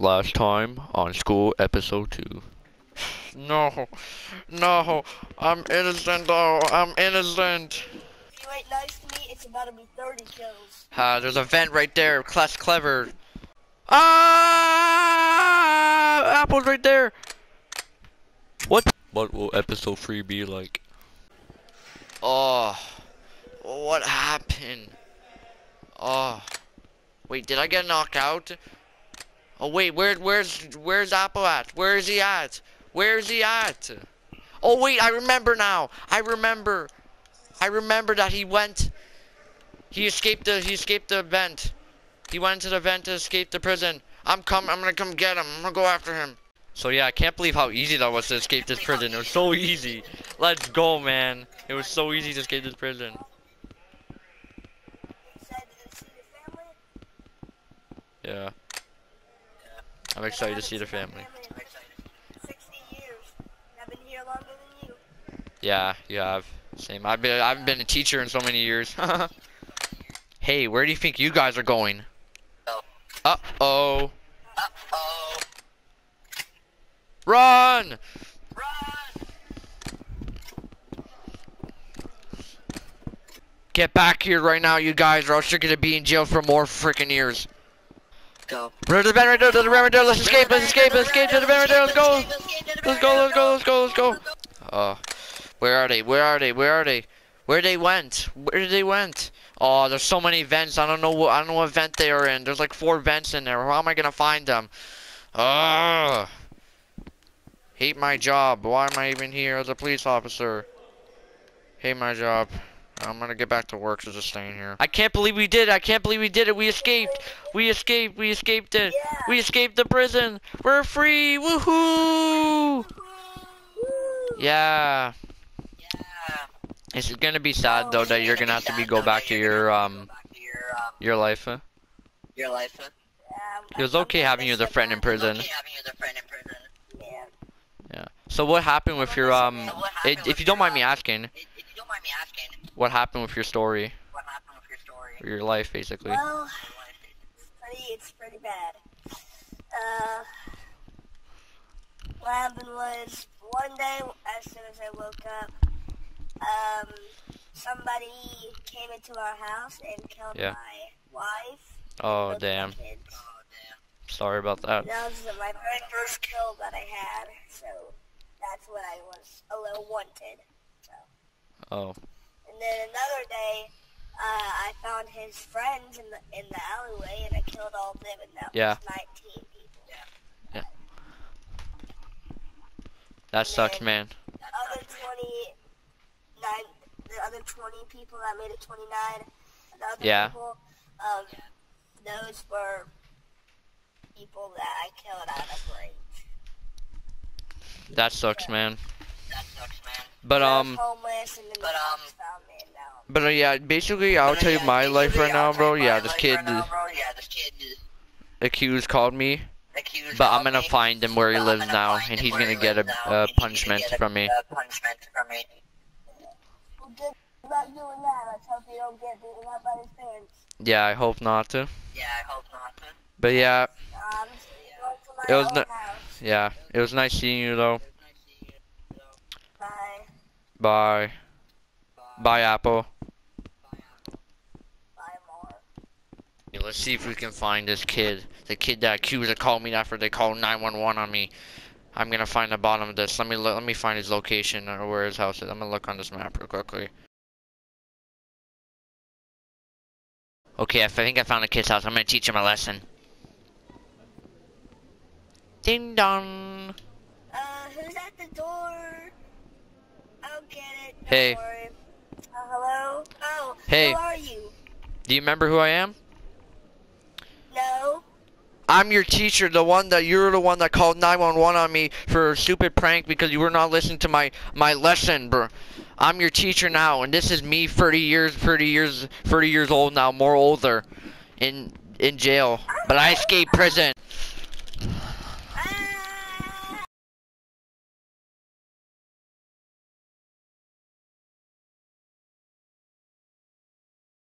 Last time on school episode 2. No, no, I'm innocent though, I'm innocent. If you ain't nice to me, it's about to be 30 kills. Ah, there's a vent right there, class clever. Ah, apple's right there. What? What will episode 3 be like? Oh, what happened? Oh, wait, did I get knocked out? Oh wait, where, where's, where's Apple at? Where is he at? Where is he at? Oh wait, I remember now. I remember. I remember that he went. He escaped the. He escaped the vent. He went to the vent to escape the prison. I'm coming. I'm gonna come get him. I'm gonna go after him. So yeah, I can't believe how easy that was to escape this prison. It was so easy. Let's go, man. It was so easy to escape this prison. Yeah. I'm excited to see the family. 60 years. I've been here longer than you. Yeah, you have. Same. I've been. I haven't been a teacher in so many years. hey, where do you think you guys are going? Uh oh. Uh-oh. Run! Run! Get back here right now, you guys, or else you're gonna be in jail for more freaking years. Go. Run to the right there, to the there, let's escape, let's escape, let's escape to the right let's go! Let's go, let's go, let's go, let's go! Uh, where are they, where are they, where are they? Where they went? Where did they went? Oh, there's so many vents, I don't know what, I don't know what vent they are in. There's like four vents in there, how am I gonna find them? Ugh. Hate my job, why am I even here as a police officer? Hate my job. I'm gonna get back to work, so just staying here. I can't believe we did it. I can't believe we did it. We escaped. We escaped. We escaped it. We escaped the prison. We're free. Woohoo! Yeah. Yeah. It's gonna be sad though that you're gonna have to be go back to your um your life. Huh? Your life. It was okay having you as a friend in prison. having you as a friend in prison. Yeah. Yeah. So what happened with your um? It, if you don't mind me asking, If you don't mind me asking, what happened with your story what happened with your story? or your life, basically? Well, pretty, it's pretty bad. Uh, what happened was one day, as soon as I woke up, um, somebody came into our house and killed Yeah. my wife. Oh both my damn. Sorry about that. That was my very first kill that I had, so that's what I was a little wanted. Oh. And then another day, uh, I found his friends in the in the alleyway, and I killed all of them, and that Yeah. was 19 people. Yeah. That sucks, man. The other 29, the other 20 people that made it 29, the other Yeah. people, um, those were people that I killed out of range. That sucks, sucks, man. But um, homeless, and then but, um, cops found me, and now I'm but uh, yeah, basically, I'll tell you my life right now, bro. Yeah, this kid Right now, bro. Yeah, this kid accused called me, accused but I'm gonna me, find him where he but lives now, and he's gonna get a, a and he's gonna punishment from me. punishment from me. Well, good luck doing that. Let's hope you don't get beaten up by his parents. Yeah, I hope not to. Yeah, I hope not. to. But yeah, Um, going to my It was old house. yeah, it was nice seeing you though. Bye. Bye. Bye, Apple. Bye, Mar. Let's see if we can find this kid. The kid that accused of called me after they called 911 on me. I'm gonna find the bottom of this. Let me let, let me find his location or where his house is. I'm gonna look on this map real quickly. Okay, I think I found the kid's house. I'm gonna teach him a lesson. Ding dong. Uh, who's at the door? I'll get it. Don't Hey. worry. Uh, hello? Oh, Hey. who are you? Do you remember who I am? No? I'm your teacher, the one that you're the one that called 911 on me for a stupid prank because you were not listening to my my lesson, bro. I'm your teacher now, and this is me 30 years, 30 years, 30 years old now, more older, in in jail. But I escaped prison.